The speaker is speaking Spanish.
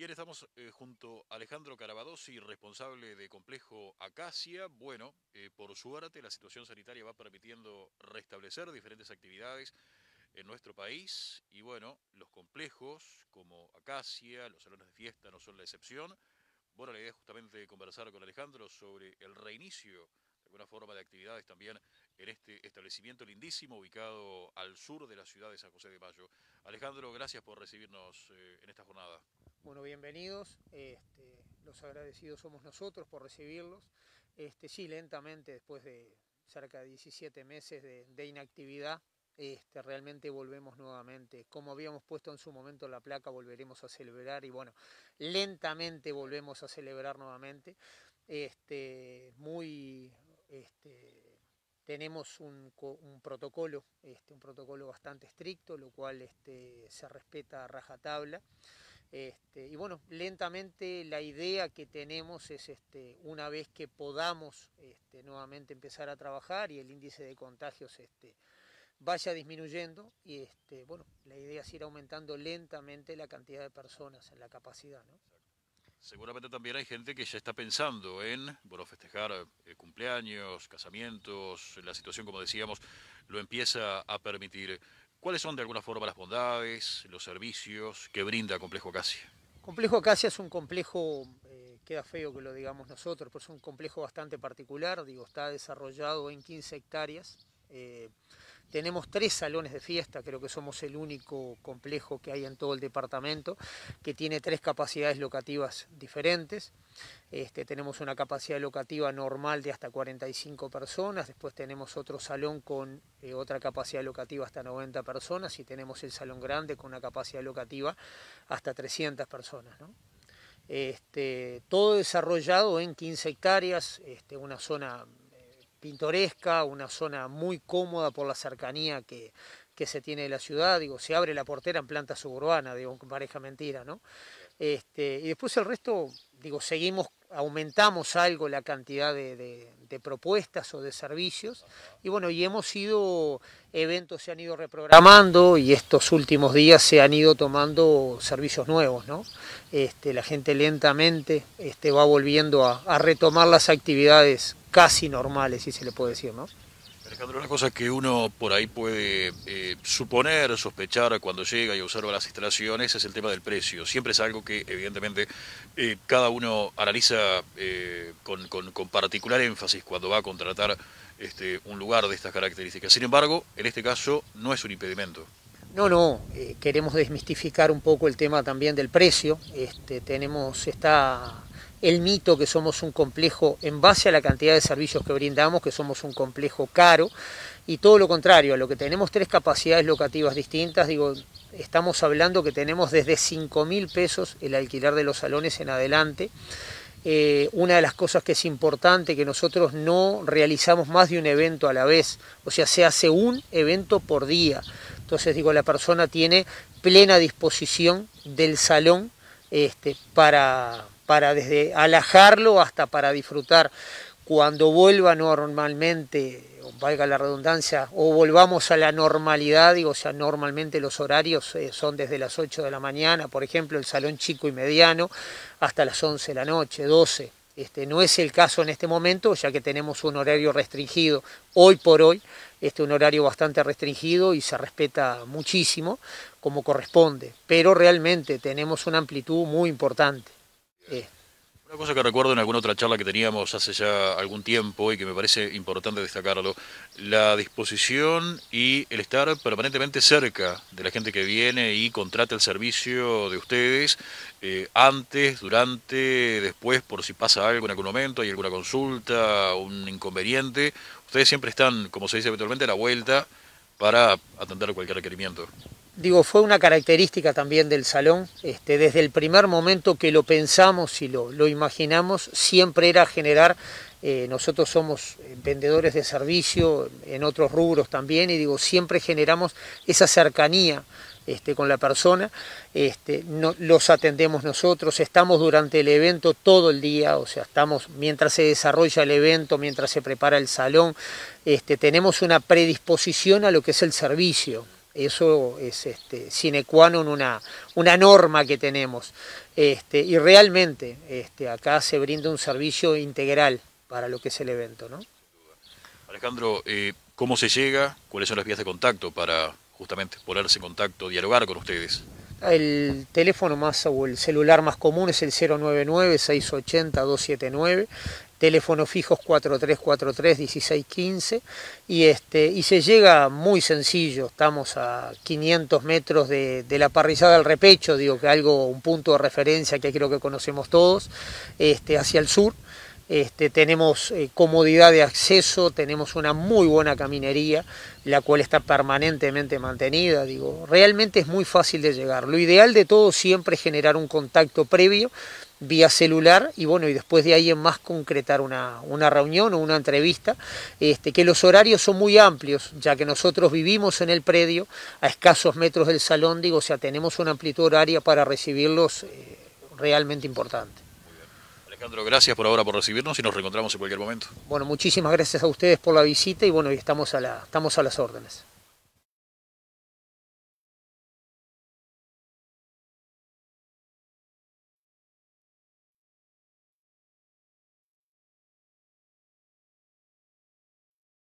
Bien, estamos eh, junto a Alejandro Carabadosi, responsable de Complejo Acacia. Bueno, eh, por suerte la situación sanitaria va permitiendo restablecer diferentes actividades en nuestro país y bueno, los complejos como Acacia, los salones de fiesta no son la excepción. Bueno, la idea es justamente conversar con Alejandro sobre el reinicio de alguna forma de actividades también en este establecimiento lindísimo ubicado al sur de la ciudad de San José de Mayo. Alejandro, gracias por recibirnos eh, en esta jornada. Bueno, bienvenidos. Este, los agradecidos somos nosotros por recibirlos. Este, sí, lentamente, después de cerca de 17 meses de, inactividad, este, realmente volvemos nuevamente. Como habíamos puesto en su momento la placa, volveremos a celebrar y bueno, lentamente volvemos a celebrar nuevamente. Este, muy, este, tenemos un, un protocolo, este, un protocolo bastante estricto, lo cual este, se respeta a rajatabla. Este, y bueno, lentamente la idea que tenemos es este, una vez que podamos este, nuevamente empezar a trabajar y el índice de contagios este, vaya disminuyendo y este, bueno, la idea es ir aumentando lentamente la cantidad de personas en la capacidad. Seguramente también hay gente que ya está pensando en bueno, festejar eh, cumpleaños, casamientos, la situación, como decíamos, lo empieza a permitir. ¿Cuáles son de alguna forma las bondades, los servicios que brinda Complejo Acacia? Complejo Acacia es un complejo, eh, queda feo que lo digamos nosotros, pero es un complejo bastante particular, digo, está desarrollado en 15 hectáreas. Eh, tenemos tres salones de fiesta, creo que somos el único complejo que hay en todo el departamento, que tiene tres capacidades locativas diferentes. Este, tenemos una capacidad locativa normal de hasta 45 personas, después tenemos otro salón con eh, otra capacidad locativa hasta 90 personas y tenemos el salón grande con una capacidad locativa hasta 300 personas. Este, todo desarrollado en 15 hectáreas, este, una zona pintoresca, una zona muy cómoda por la cercanía que, se tiene de la ciudad, digo, se abre la portera en planta suburbana, digo, pareja mentira, ¿no? Este, y después el resto, digo, seguimos, aumentamos algo la cantidad de, propuestas o de servicios, y bueno, y hemos ido, eventos se han ido reprogramando y estos últimos días se han ido tomando servicios nuevos, ¿no? Este, la gente lentamente este, va volviendo a retomar las actividades casi normales, si se le puede decir, ¿no? Alejandro, una cosa que uno por ahí puede eh, suponer, sospechar cuando llega y observa las instalaciones es el tema del precio. Siempre es algo que evidentemente eh, cada uno analiza eh, con, particular énfasis cuando va a contratar este, un lugar de estas características. Sin embargo, en este caso no es un impedimento. No, no, queremos desmistificar un poco el tema también del precio. Este, tenemos esta el mito que somos un complejo en base a la cantidad de servicios que brindamos, que somos un complejo caro, y todo lo contrario, a lo que tenemos tres capacidades locativas distintas, digo, estamos hablando que tenemos desde 5 mil pesos el alquiler de los salones en adelante. Eh, una de las cosas que es importante, que nosotros no realizamos más de un evento a la vez, o sea, se hace un evento por día. Entonces, digo, la persona tiene plena disposición del salón este, para, para desde alajarlo hasta para disfrutar. Cuando vuelva normalmente, valga la redundancia, o volvamos a la normalidad, digo, o sea, normalmente los horarios eh, son desde las 8 de la mañana, por ejemplo, el salón chico y mediano, hasta las 11 de la noche, 12. Este, no es el caso en este momento, ya que tenemos un horario restringido hoy por hoy, este, un horario bastante restringido y se respeta muchísimo como corresponde, pero realmente tenemos una amplitud muy importante. Una cosa que recuerdo en alguna otra charla que teníamos hace ya algún tiempo y que me parece importante destacarlo, la disposición y el estar permanentemente cerca de la gente que viene y contrata el servicio de ustedes eh, antes, durante, después, por si pasa algo en algún momento, hay alguna consulta, un inconveniente. Ustedes siempre están, como se dice habitualmente, a la vuelta para atender cualquier requerimiento digo, fue una característica también del salón. Este, desde el primer momento que lo pensamos y lo, imaginamos, siempre era generar, eh, nosotros somos vendedores de servicio en otros rubros también, y digo, siempre generamos esa cercanía este, con la persona, este, no, los atendemos nosotros, estamos durante el evento todo el día, o sea, estamos mientras se desarrolla el evento, mientras se prepara el salón, tenemos una predisposición a lo que es el servicio Eso es este, sine qua non una, una norma que tenemos. Este, y realmente este, acá se brinda un servicio integral para lo que es el evento. ¿no? Alejandro, eh, ¿cómo se llega? ¿Cuáles son las vías de contacto para justamente ponerse en contacto, dialogar con ustedes? El teléfono más o el celular más común es el 099-680-279 teléfono fijos 4343-1615 y, este, y se llega muy sencillo, estamos a 500 metros de, la parrillada del repecho, digo que algo, un punto de referencia que creo que conocemos todos, este, hacia el sur. Este, tenemos eh, comodidad de acceso, tenemos una muy buena caminería, la cual está permanentemente mantenida. Digo, realmente es muy fácil de llegar. Lo ideal de todo siempre es generar un contacto previo vía celular y bueno, y después de ahí en más concretar una, una reunión o una entrevista, este, que los horarios son muy amplios, ya que nosotros vivimos en el predio a escasos metros del salón, digo, o sea, tenemos una amplitud horaria para recibirlos eh, realmente importante. Alejandro, gracias por ahora por recibirnos y nos reencontramos en cualquier momento. Bueno, muchísimas gracias a ustedes por la visita y bueno, estamos a, la, estamos a las órdenes.